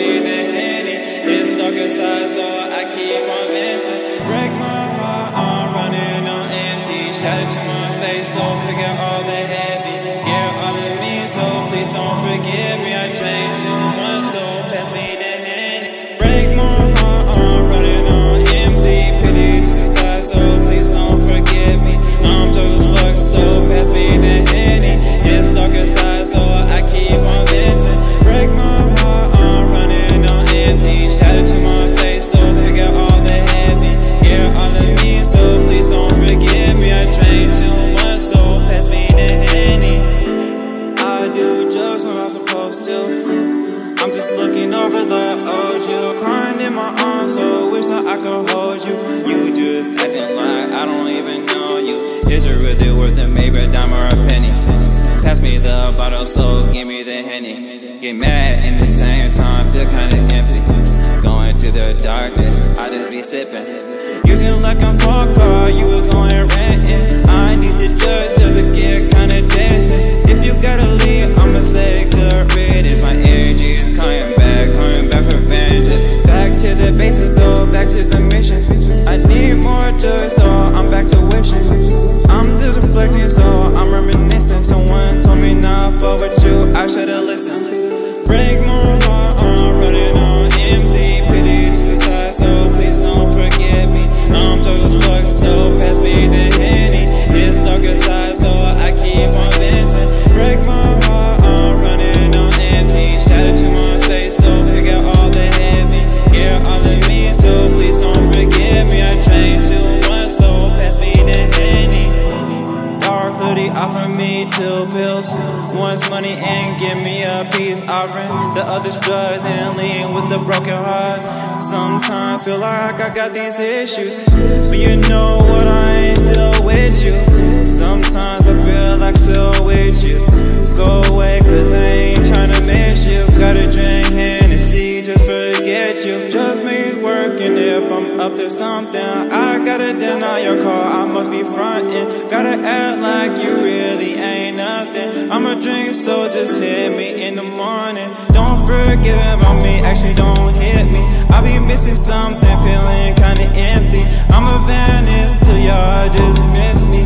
the. It's dark inside, so I keep on venting. Break my heart, I'm running on empty. Shout it to my face, so forget all the heavy. Get all of me, so please don't forgive me. I drank could hold you. You just acting like I don't even know you. Is it really worth it? Maybe a dime or a penny. Pass me the bottle, so give me the henny. Get mad in the same time, feel kinda empty. Going to the darkness, I just be sipping. Using like I'm fuck car, you was only renting. I should've listened. Break my heart, I'm running on empty. Pity to the side, so please don't forget me. I'm drunk as fuck, so money and give me a peace offering. The other's drugs and lean with a broken heart. Sometimes feel like I got these issues, but you know what? I ain't still with you. Sometimes I feel like still with you. Go away, cause I ain't tryna miss you. Gotta drink Hennessy, just forget you. Just me working if I'm up to something. I gotta deny your call, I must be frontin'. Gotta act like you nothing. I'ma drink, so just hit me in the morning. Don't forget about me, actually don't hit me. I be missing something, feeling kinda empty. I'ma vanish till y'all just miss me.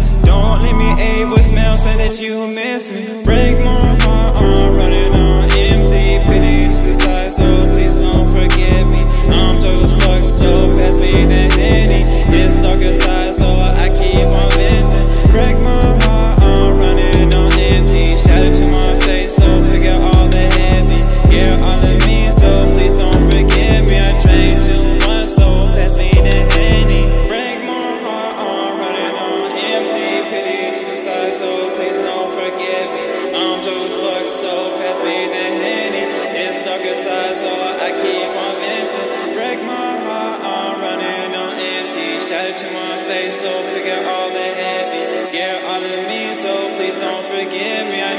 don't forgive me. I